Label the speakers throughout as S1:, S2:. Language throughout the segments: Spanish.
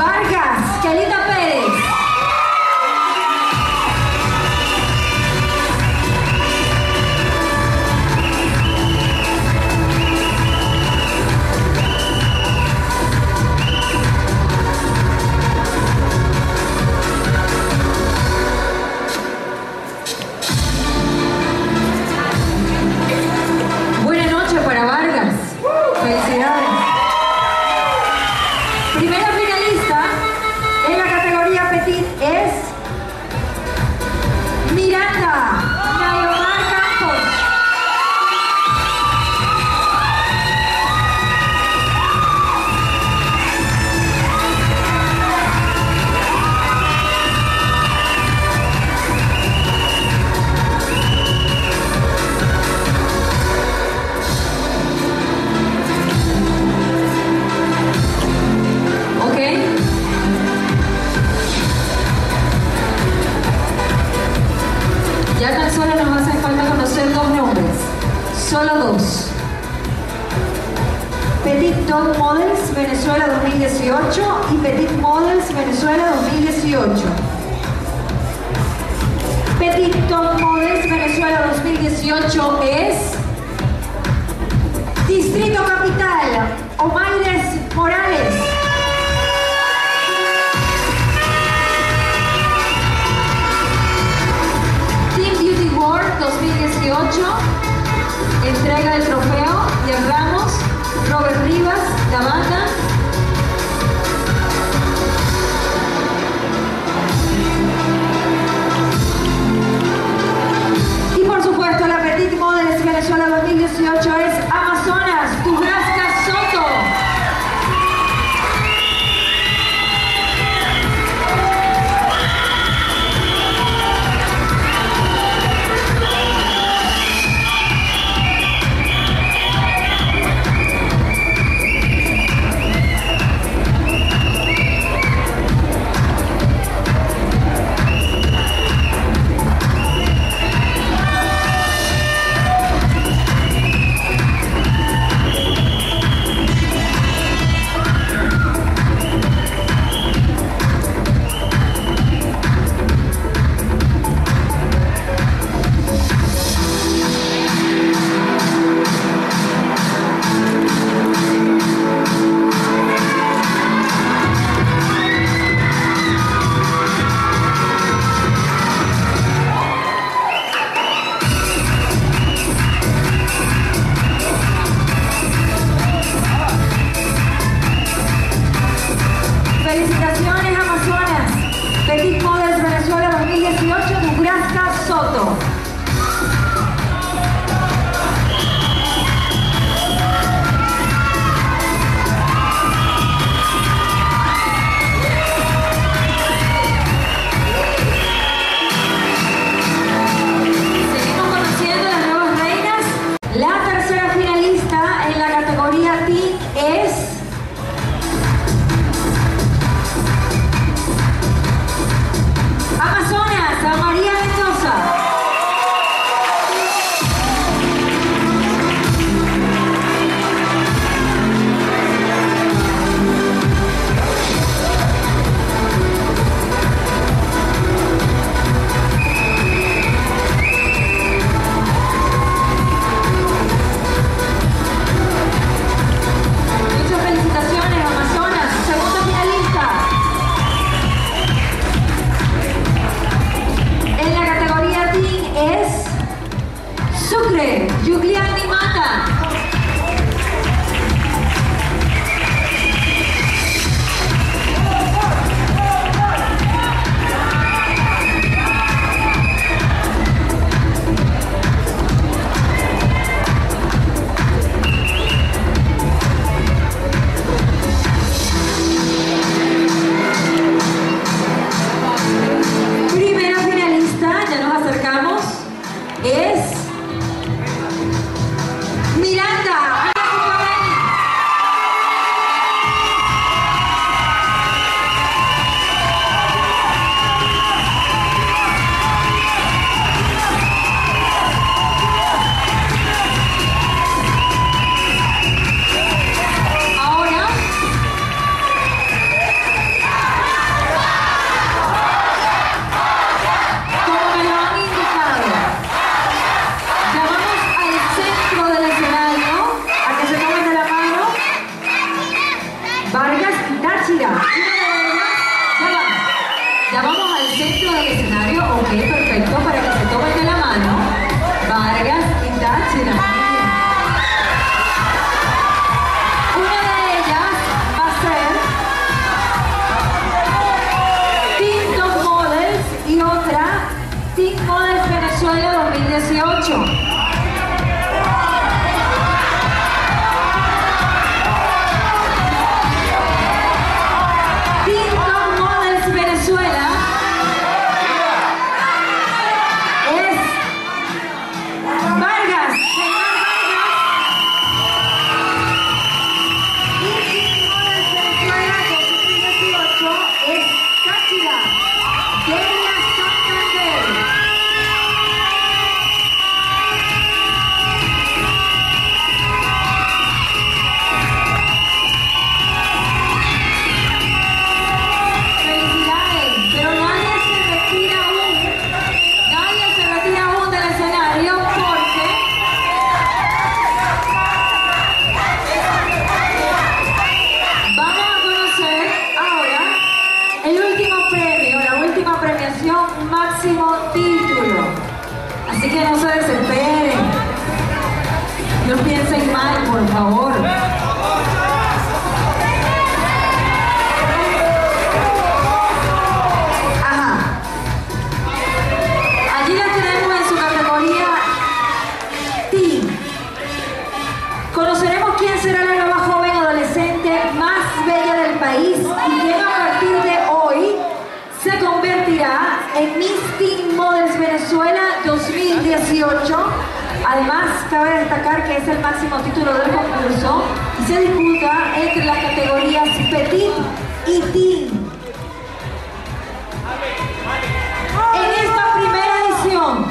S1: ¡Vargas! και Αλίδα Πέρες. 2018 y Petit Models Venezuela 2018. Petit Top Models Venezuela 2018 es Distrito Capital, Omaires Morales. Team Beauty World 2018, entrega el trofeo de Ramos, Robert Rivas, la banda. your child. Sucre, Giuliani Mata. Por favor. Ajá. Allí la tenemos en su categoría Team. Conoceremos quién será la nueva joven adolescente más bella del país y quién a partir de hoy se convertirá en Miss Teen Models Venezuela 2018. Además, cabe destacar que es el máximo título del concurso y se disputa entre las categorías Petit y Teen. En esta primera edición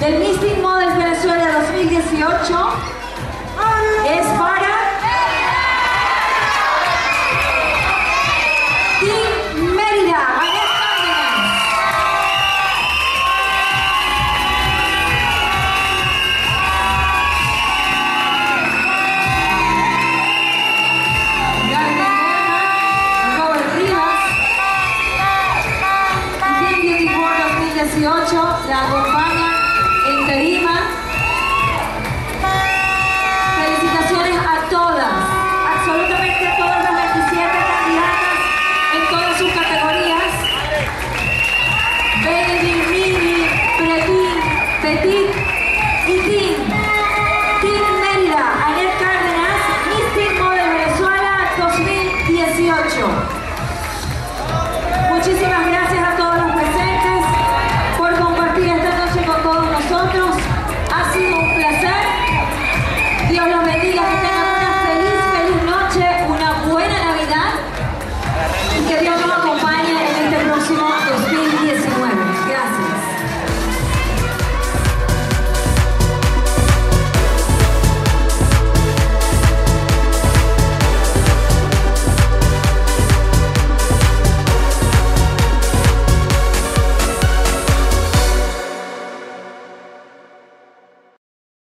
S1: del Miss Teen Models Venezuela 2018